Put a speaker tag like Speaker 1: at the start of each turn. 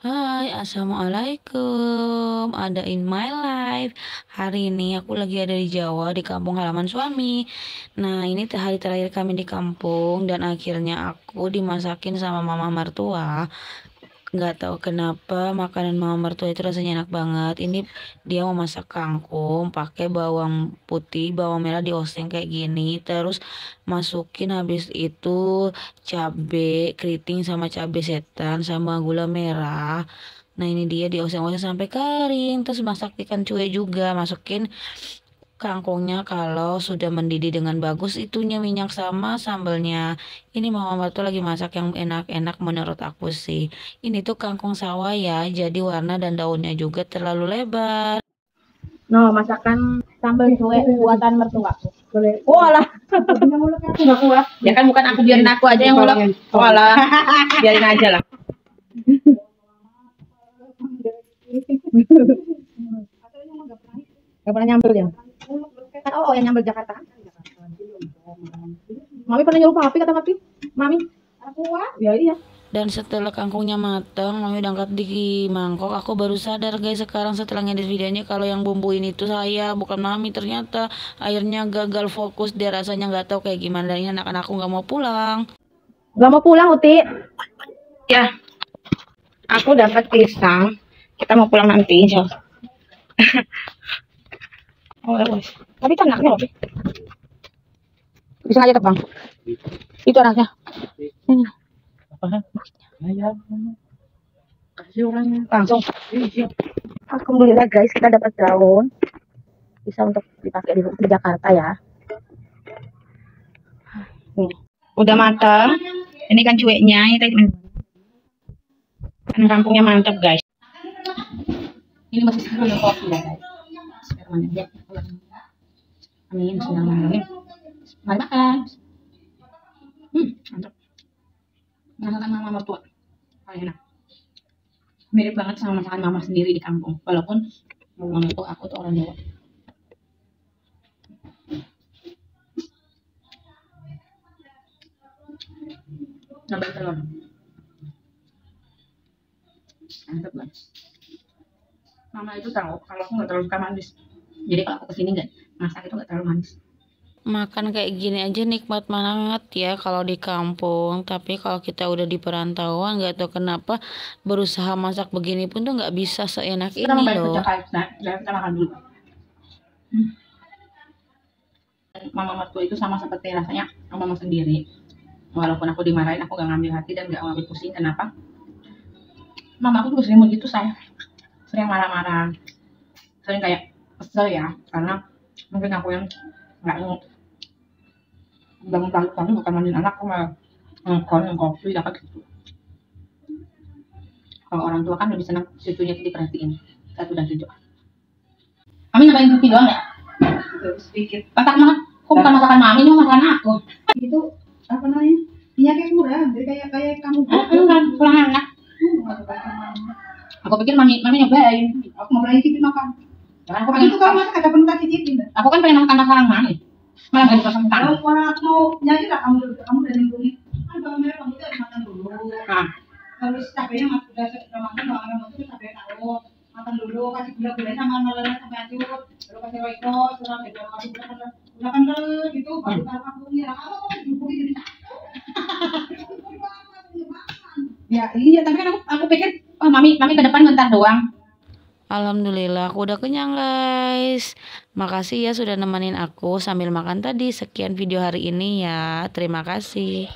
Speaker 1: Hai, assalamualaikum. Ada in my life. Hari ini aku lagi ada di Jawa, di kampung halaman suami. Nah, ini hari terakhir kami di kampung, dan akhirnya aku dimasakin sama mama mertua nggak tahu kenapa makanan mama mertua itu rasanya enak banget. Ini dia mau masak kangkung pakai bawang putih bawang merah dioseng kayak gini terus masukin habis itu cabe keriting sama cabe setan sama gula merah. Nah ini dia dioseng-oseng sampai kering terus masak ikan cuek juga. Masukin kangkungnya kalau sudah mendidih dengan bagus itunya minyak sama sambelnya. Ini mama mertua lagi masak yang enak-enak menurut aku sih. Ini tuh kangkung sawah ya jadi warna dan daunnya juga terlalu lebar.
Speaker 2: No masakan sambal cuek buatan mertua boleh. Oh alah
Speaker 3: ya kan bukan aku biarin aku aja yang ngulek oh biarin aja lah.
Speaker 2: Gak pernah nyambel ya? Yang Jakarta. Mami pernah nyuruh papi kata papi. Mami. Aku Ya iya.
Speaker 1: Dan setelah kangkungnya matang, mami udah angkat di mangkok. Aku baru sadar guys sekarang setelah ngedit videonya kalau yang bumbuin itu saya bukan mami. Ternyata airnya gagal fokus dia rasanya nggak tahu kayak gimana. Dan ini anak-anak aku nggak mau pulang.
Speaker 2: Gak mau pulang Uti?
Speaker 3: Ya. Aku dapat pisang. Kita mau pulang nanti. So. oh, ya, tapi itu anaknya loh. Bisa aja tebang. Itu anaknya. Ini. Kasih orangnya. Langsung. Alhamdulillah guys, kita dapat daun. Bisa untuk dipakai di, di Jakarta ya. Nih. Udah matang. Ini kan cueknya. Ini kan kampungnya mantap guys. Ini masih seru kopi ya guys. Bismillahirrahmanirrahim. Amin. Bismillahirrahmanirrahim. Mari makan. Hmm, mantap. Masakan mama mertua. Paling enak. Mirip banget sama masakan mama sendiri di kampung. Walaupun mama itu aku tuh orang Jawa. Nambah telur. Mantap banget. Mama itu tahu kalau aku nggak terlalu suka manis. Jadi kalau aku ke sini nggak masak itu nggak terlalu manis.
Speaker 1: Makan kayak gini aja nikmat banget ya kalau di kampung. Tapi kalau kita udah di perantauan nggak tahu kenapa berusaha masak begini pun tuh nggak bisa seenak
Speaker 3: kita
Speaker 1: ini loh.
Speaker 3: Jakarta, kita makan dulu. Hmm. Mama mertua itu sama seperti rasanya mama sendiri. Walaupun aku dimarahin, aku gak ngambil hati dan gak ngambil pusing. Kenapa? Mama aku juga sering begitu saya. Sering marah-marah. Sering kayak kesel ya. Karena mungkin aku yang nggak bangun pagi-pagi bukan mandiin anak aku malah ngkon kopi dapat gitu kalau orang tua kan lebih senang cucunya itu diperhatiin satu dan cucu kami ngapain kopi doang ya sedikit masak mah kok bukan masakan mami ini masakan aku
Speaker 2: Itu apa namanya? Minyaknya kurang. Jadi kayak kayak kamu.
Speaker 3: enggak kurang enak aku pikir mami mami nyobain
Speaker 2: Aku mau berani cicipin makan.
Speaker 3: Karena aku pengen
Speaker 2: Itu kalau masak ada perlu tak cicipin.
Speaker 3: aku kan pengen makan masakan mami malah gak dikasih makan
Speaker 2: Kalau orang aku mau nyanyi lah kamu dulu. Kamu dari dulu. Kan bawang merah kamu tuh harus makan dulu.
Speaker 3: nah
Speaker 2: Terus cabenya mas udah udah makan bawang merah itu cabai taruh. Makan dulu kasih gula gula sama nolnya sampai hancur. Baru kasih roiko, setelah beda kamu udah udah kan gitu baru taruh kampungnya. Kamu mau dibubuhi jadi
Speaker 3: ya iya tapi kan aku aku pikir oh mami mami ke depan ngentar doang
Speaker 1: Alhamdulillah aku udah kenyang guys. Makasih ya sudah nemenin aku sambil makan tadi. Sekian video hari ini ya. Terima kasih.